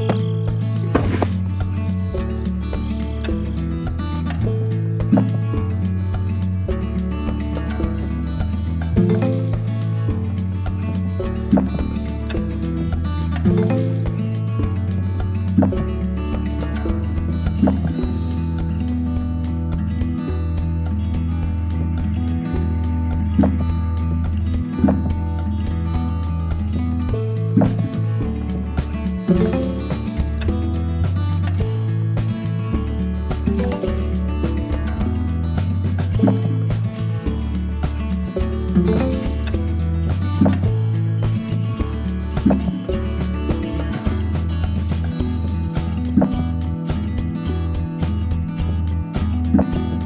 you Bye.